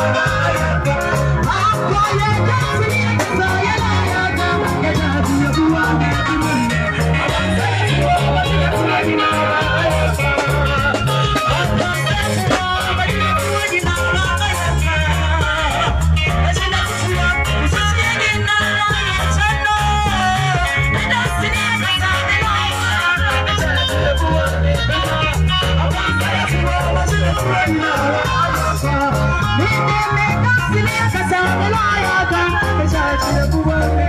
I'm going to Chile cubana.